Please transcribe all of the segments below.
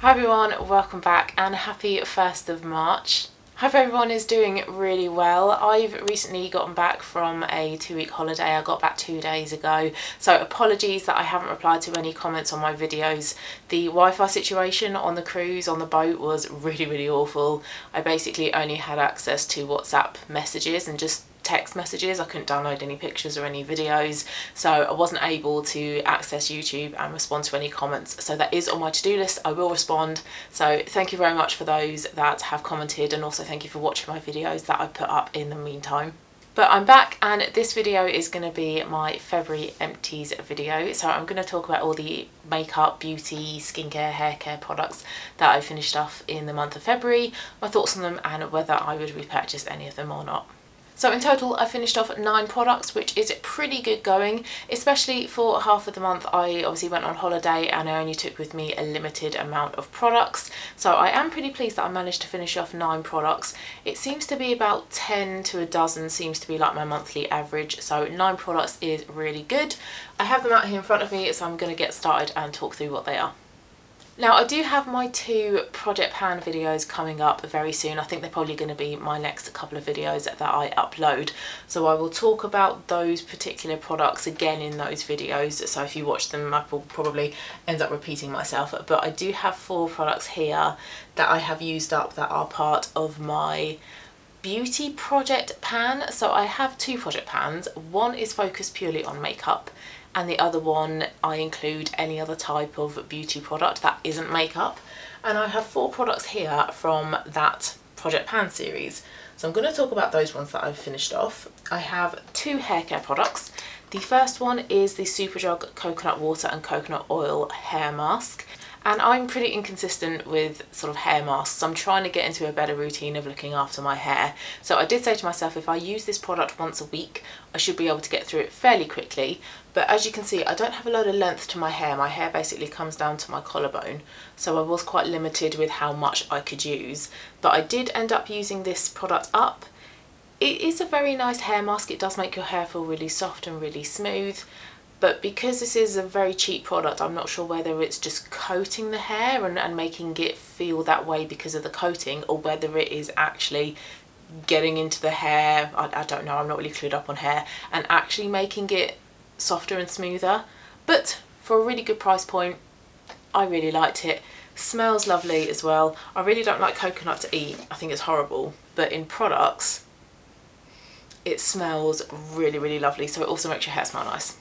Hi everyone, welcome back and happy 1st of March. Hope everyone is doing really well. I've recently gotten back from a two week holiday. I got back two days ago. So apologies that I haven't replied to any comments on my videos. The Wi-Fi situation on the cruise on the boat was really, really awful. I basically only had access to WhatsApp messages and just text messages. I couldn't download any pictures or any videos, so I wasn't able to access YouTube and respond to any comments. So that is on my to-do list. I will respond. So thank you very much for those that have commented and also thank you for watching my videos that I put up in the meantime. But I'm back and this video is going to be my February empties video. So I'm going to talk about all the makeup, beauty, skincare, hair care products that I finished off in the month of February, my thoughts on them and whether I would repurchase any of them or not. So in total I finished off nine products which is pretty good going especially for half of the month I obviously went on holiday and I only took with me a limited amount of products so I am pretty pleased that I managed to finish off nine products. It seems to be about 10 to a dozen seems to be like my monthly average so nine products is really good. I have them out here in front of me so I'm going to get started and talk through what they are. Now I do have my two Project Pan videos coming up very soon. I think they're probably going to be my next couple of videos that I upload. So I will talk about those particular products again in those videos. So if you watch them I will probably end up repeating myself. But I do have four products here that I have used up that are part of my beauty project pan. So I have two project pans. One is focused purely on makeup and the other one I include any other type of beauty product that isn't makeup and I have four products here from that Project Pan series so I'm going to talk about those ones that I've finished off. I have two hair care products. The first one is the Superdrug Coconut Water and Coconut Oil Hair Mask and I'm pretty inconsistent with sort of hair masks. I'm trying to get into a better routine of looking after my hair. So I did say to myself, if I use this product once a week, I should be able to get through it fairly quickly. But as you can see, I don't have a lot of length to my hair. My hair basically comes down to my collarbone. So I was quite limited with how much I could use. But I did end up using this product up. It is a very nice hair mask. It does make your hair feel really soft and really smooth but because this is a very cheap product I'm not sure whether it's just coating the hair and, and making it feel that way because of the coating or whether it is actually getting into the hair. I, I don't know. I'm not really clued up on hair and actually making it softer and smoother. But for a really good price point I really liked it. Smells lovely as well. I really don't like coconut to eat. I think it's horrible. But in products it smells really really lovely. So it also makes your hair smell nice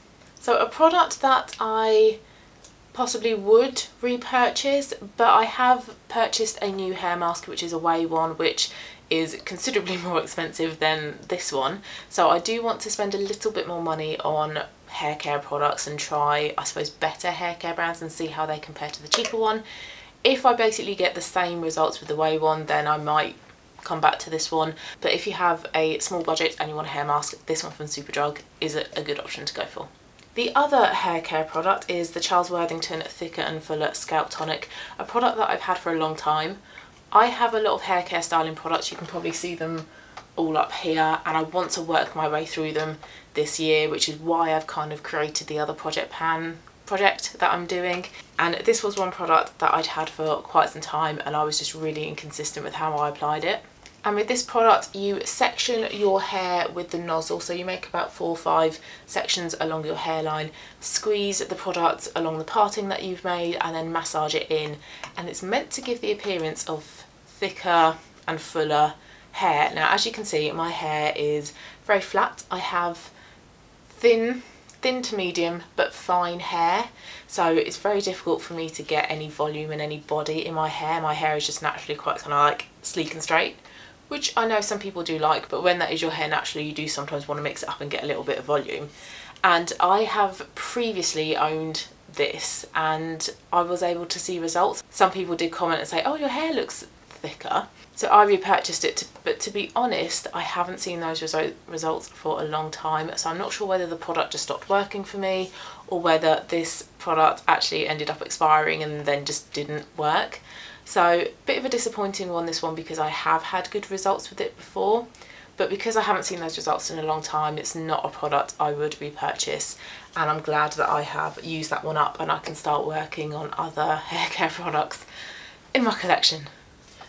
so a product that I possibly would repurchase but I have purchased a new hair mask which is a Ouai one which is considerably more expensive than this one so I do want to spend a little bit more money on hair care products and try I suppose better hair care brands and see how they compare to the cheaper one. If I basically get the same results with the Ouai one then I might come back to this one but if you have a small budget and you want a hair mask this one from Superdrug is a good option to go for. The other hair care product is the Charles Worthington Thicker and Fuller Scalp Tonic, a product that I've had for a long time. I have a lot of hair care styling products, you can probably see them all up here and I want to work my way through them this year which is why I've kind of created the other Project Pan project that I'm doing and this was one product that I'd had for quite some time and I was just really inconsistent with how I applied it. And with this product, you section your hair with the nozzle. So you make about four or five sections along your hairline, squeeze the product along the parting that you've made and then massage it in. And it's meant to give the appearance of thicker and fuller hair. Now, as you can see, my hair is very flat. I have thin thin to medium but fine hair so it's very difficult for me to get any volume and any body in my hair my hair is just naturally quite kind of like sleek and straight which I know some people do like, but when that is your hair naturally, you do sometimes want to mix it up and get a little bit of volume. And I have previously owned this and I was able to see results. Some people did comment and say, oh, your hair looks thicker. So I repurchased it, to, but to be honest, I haven't seen those resu results for a long time. So I'm not sure whether the product just stopped working for me or whether this product actually ended up expiring and then just didn't work. So a bit of a disappointing one this one because I have had good results with it before but because I haven't seen those results in a long time it's not a product I would repurchase and I'm glad that I have used that one up and I can start working on other hair care products. in my collection.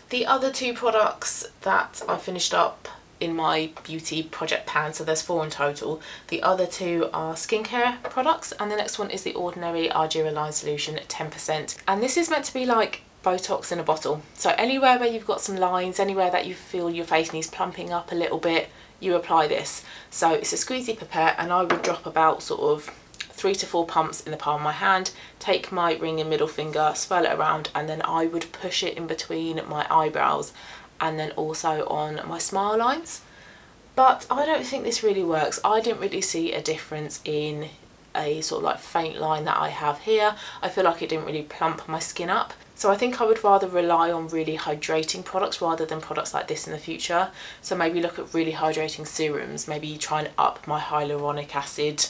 The other two products that I finished up in my beauty project pan, so there's four in total. The other two are skincare products and the next one is the Ordinary Argireline Solution 10%. And this is meant to be like Botox in a bottle. So anywhere where you've got some lines, anywhere that you feel your face needs plumping up a little bit, you apply this. So it's a squeezy pipette and I would drop about sort of three to four pumps in the palm of my hand, take my ring and middle finger, swirl it around and then I would push it in between my eyebrows and then also on my smile lines. But I don't think this really works. I didn't really see a difference in a sort of like faint line that I have here. I feel like it didn't really plump my skin up. So I think I would rather rely on really hydrating products rather than products like this in the future. So maybe look at really hydrating serums, maybe try and up my hyaluronic acid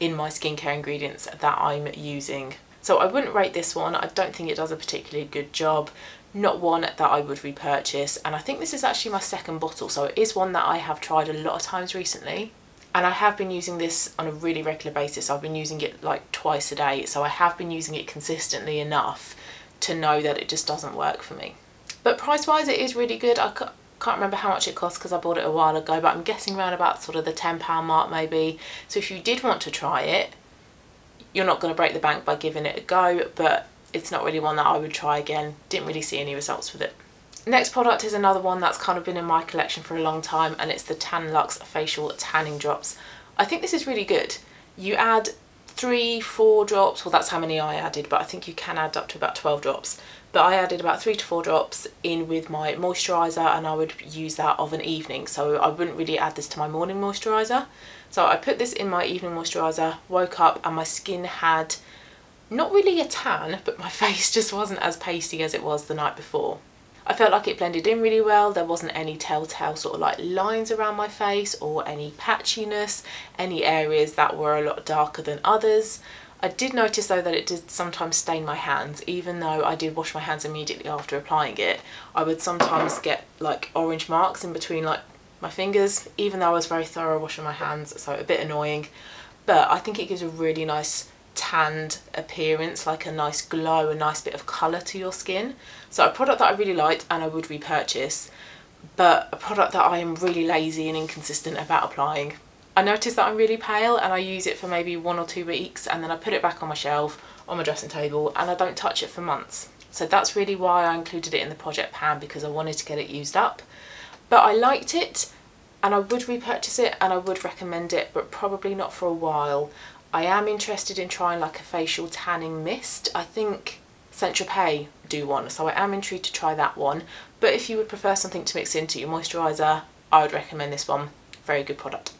in my skincare ingredients that I'm using. So I wouldn't rate this one, I don't think it does a particularly good job, not one that I would repurchase. And I think this is actually my second bottle. So it is one that I have tried a lot of times recently. And I have been using this on a really regular basis, I've been using it like twice a day. So I have been using it consistently enough to know that it just doesn't work for me. But price wise it is really good. I can't remember how much it cost because I bought it a while ago but I'm guessing around about sort of the £10 mark maybe. So if you did want to try it, you're not going to break the bank by giving it a go but it's not really one that I would try again. Didn't really see any results with it. Next product is another one that's kind of been in my collection for a long time and it's the Tan-Luxe Facial Tanning Drops. I think this is really good. You add three, four drops, well that's how many I added, but I think you can add up to about 12 drops. But I added about three to four drops in with my moisturiser and I would use that of an evening. So I wouldn't really add this to my morning moisturiser. So I put this in my evening moisturiser, woke up and my skin had not really a tan, but my face just wasn't as pasty as it was the night before. I felt like it blended in really well. There wasn't any telltale sort of like lines around my face or any patchiness, any areas that were a lot darker than others. I did notice though that it did sometimes stain my hands, even though I did wash my hands immediately after applying it. I would sometimes get like orange marks in between like my fingers, even though I was very thorough washing my hands, so a bit annoying. But I think it gives a really nice tanned appearance, like a nice glow, a nice bit of colour to your skin. So a product that I really liked and I would repurchase, but a product that I am really lazy and inconsistent about applying. I notice that I'm really pale and I use it for maybe one or two weeks and then I put it back on my shelf, on my dressing table and I don't touch it for months. So that's really why I included it in the project pan because I wanted to get it used up. But I liked it and I would repurchase it and I would recommend it but probably not for a while. I am interested in trying like a facial tanning mist. I think Saint Tropez do one, so I am intrigued to try that one. But if you would prefer something to mix into your moisturiser, I would recommend this one. Very good product.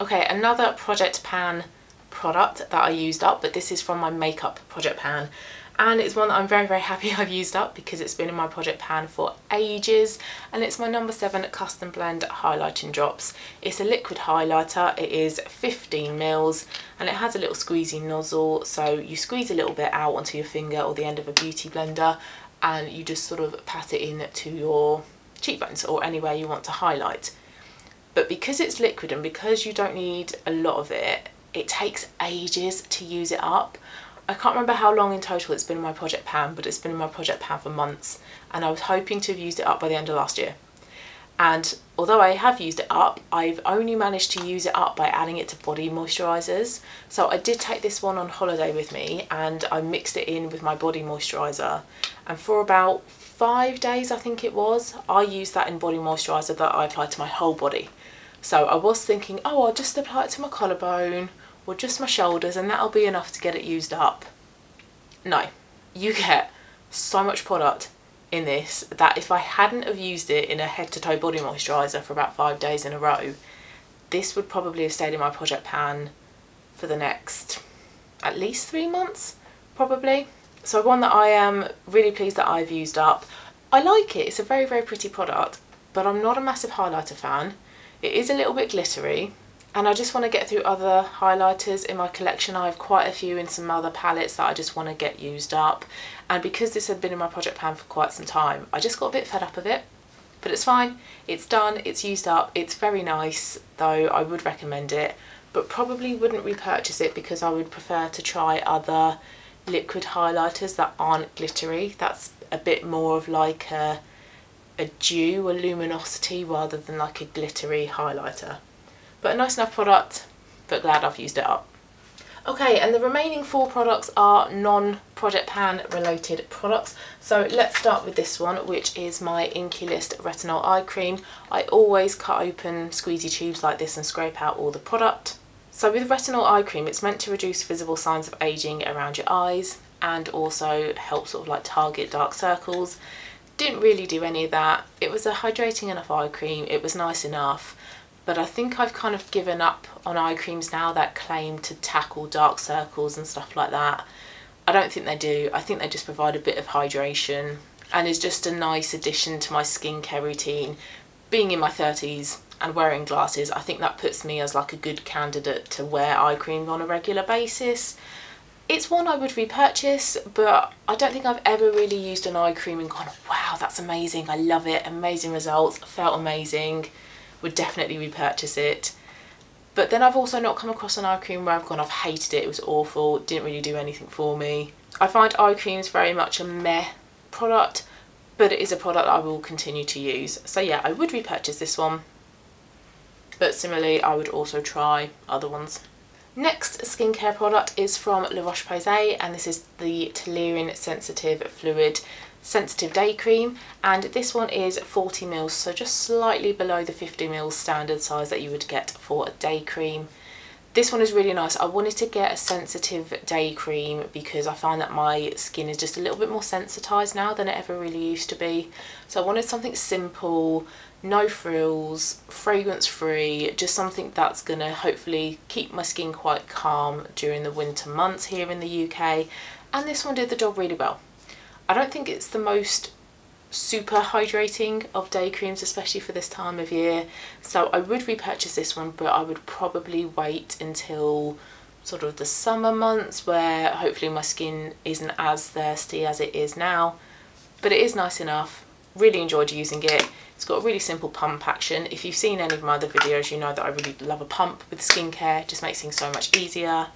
Okay, another Project Pan product that I used up, but this is from my makeup Project Pan and it's one that I'm very very happy I've used up because it's been in my project pan for ages. And it's my number 7 custom blend highlighting drops. It's a liquid highlighter. It is 15 mils and it has a little squeezy nozzle. So you squeeze a little bit out onto your finger or the end of a beauty blender and you just sort of pat it in to your cheekbones or anywhere you want to highlight. But because it's liquid and because you don't need a lot of it it takes ages to use it up I can't remember how long in total it's been in my project pan, but it's been in my project pan for months and I was hoping to have used it up by the end of last year. And although I have used it up, I've only managed to use it up by adding it to body moisturisers. So I did take this one on holiday with me and I mixed it in with my body moisturiser. And for about five days, I think it was, I used that in body moisturiser that I applied to my whole body. So I was thinking, oh, I'll just apply it to my collarbone or just my shoulders and that'll be enough to get it used up. No, you get so much product in this that if I hadn't have used it in a head to toe body moisturiser for about five days in a row, this would probably have stayed in my project pan for the next at least three months, probably. So one that I am really pleased that I've used up. I like it, it's a very, very pretty product, but I'm not a massive highlighter fan. It is a little bit glittery, and I just want to get through other highlighters in my collection. I have quite a few in some other palettes that I just want to get used up. And because this had been in my project pan for quite some time I just got a bit fed up of it. But it's fine, it's done, it's used up, it's very nice though. I would recommend it. But probably wouldn't repurchase it because I would prefer to try other liquid highlighters that aren't glittery. That's a bit more of like a, a dew, a luminosity rather than like a glittery highlighter. But a nice enough product, but glad I've used it up. Okay, and the remaining four products are non-Project Pan related products. So let's start with this one, which is my Inkey List Retinol Eye Cream. I always cut open squeezy tubes like this and scrape out all the product. So with retinol eye cream, it's meant to reduce visible signs of aging around your eyes and also help sort of like target dark circles. Didn't really do any of that. It was a hydrating enough eye cream. It was nice enough. But I think I've kind of given up on eye creams now that claim to tackle dark circles and stuff like that. I don't think they do. I think they just provide a bit of hydration and is just a nice addition to my skincare routine. Being in my 30s, and wearing glasses, I think that puts me as like a good candidate to wear eye cream on a regular basis. It's one I would repurchase, but I don't think I've ever really used an eye cream and gone, wow, that's amazing, I love it, amazing results, felt amazing, would definitely repurchase it. But then I've also not come across an eye cream where I've gone, I've hated it, it was awful, didn't really do anything for me. I find eye creams very much a meh product, but it is a product I will continue to use. So yeah, I would repurchase this one but similarly I would also try other ones. Next skincare product is from La Roche-Posay and this is the Toleriane Sensitive Fluid Sensitive Day Cream and this one is 40 mils so just slightly below the 50 mils standard size that you would get for a day cream. This one is really nice. I wanted to get a sensitive day cream because I find that my skin is just a little bit more sensitised now than it ever really used to be. So I wanted something simple, no frills, fragrance free, just something that's going to hopefully keep my skin quite calm during the winter months here in the UK and this one did the job really well. I don't think it's the most super hydrating of day creams especially for this time of year so I would repurchase this one but I would probably wait until sort of the summer months where hopefully my skin isn't as thirsty as it is now but it is nice enough really enjoyed using it it's got a really simple pump action. If you've seen any of my other videos, you know that I really love a pump with skincare. Just makes things so much easier.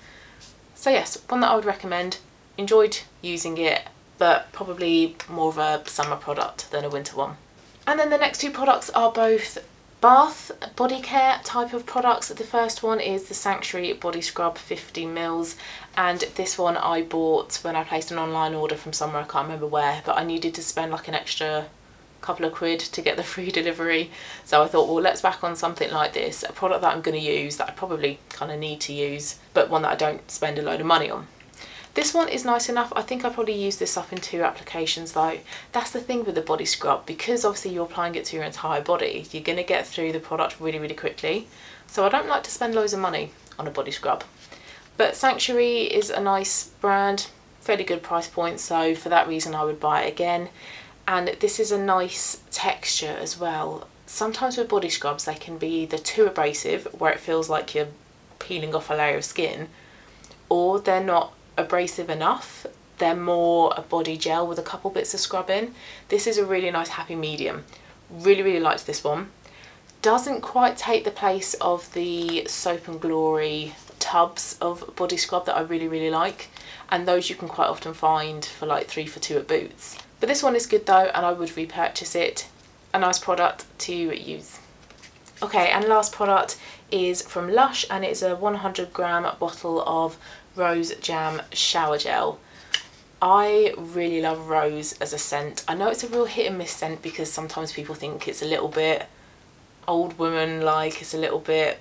So yes, one that I would recommend. Enjoyed using it, but probably more of a summer product than a winter one. And then the next two products are both bath body care type of products. The first one is the Sanctuary Body Scrub 50 mils and this one I bought when I placed an online order from somewhere, I can't remember where, but I needed to spend like an extra couple of quid to get the free delivery so I thought well let's back on something like this a product that I'm going to use that I probably kind of need to use but one that I don't spend a load of money on this one is nice enough. I think I probably use this up in two applications though. That's the thing with the body scrub. Because obviously you're applying it to your entire body you're going to get through the product really really quickly. So I don't like to spend loads of money on a body scrub. But Sanctuary is a nice brand fairly good price point so for that reason I would buy it again. And this is a nice texture as well. Sometimes with body scrubs they can be either too abrasive where it feels like you're peeling off a layer of skin or they're not abrasive enough they're more a body gel with a couple bits of scrub in. This is a really nice happy medium. Really, really liked this one. Doesn't quite take the place of the Soap and Glory tubs of body scrub that I really, really like. And those you can quite often find for like three for two at Boots. But this one is good though and I would repurchase it. A nice product to use. Okay, and last product is from Lush and it's a 100 gram bottle of Rose Jam Shower Gel. I really love rose as a scent. I know it's a real hit and miss scent because sometimes people think it's a little bit old woman like, it's a little bit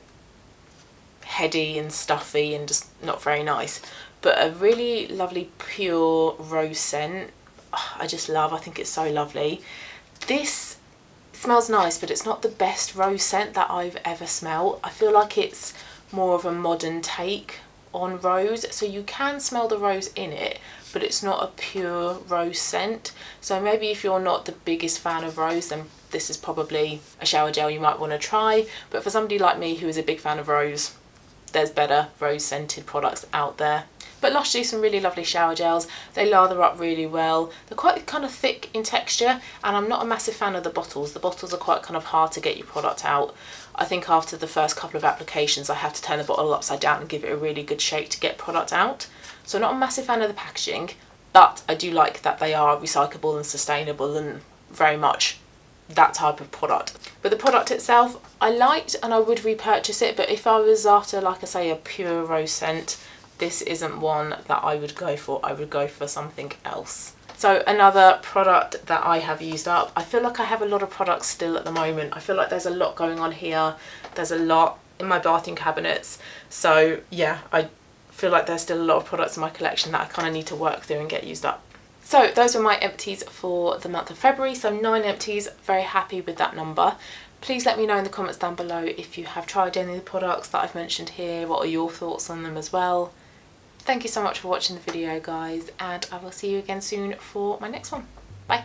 heady and stuffy and just not very nice. But a really lovely pure rose scent I just love. I think it's so lovely. This smells nice, but it's not the best rose scent that I've ever smelled. I feel like it's more of a modern take on rose. So you can smell the rose in it, but it's not a pure rose scent. So maybe if you're not the biggest fan of rose, then this is probably a shower gel you might want to try. But for somebody like me who is a big fan of rose, there's better rose scented products out there. But Lush do some really lovely shower gels. They lather up really well. They're quite kind of thick in texture and I'm not a massive fan of the bottles. The bottles are quite kind of hard to get your product out. I think after the first couple of applications I have to turn the bottle upside down and give it a really good shake to get product out. So I'm not a massive fan of the packaging but I do like that they are recyclable and sustainable and very much that type of product. But the product itself I liked and I would repurchase it but if I was after like I say a pure rose scent this isn't one that I would go for. I would go for something else. So another product that I have used up. I feel like I have a lot of products still at the moment. I feel like there's a lot going on here. There's a lot in my bathing cabinets. So yeah, I feel like there's still a lot of products in my collection that I kind of need to work through and get used up. So those were my empties for the month of February. So nine empties, very happy with that number. Please let me know in the comments down below if you have tried any of the products that I've mentioned here. What are your thoughts on them as well? Thank you so much for watching the video guys and I will see you again soon for my next one. Bye!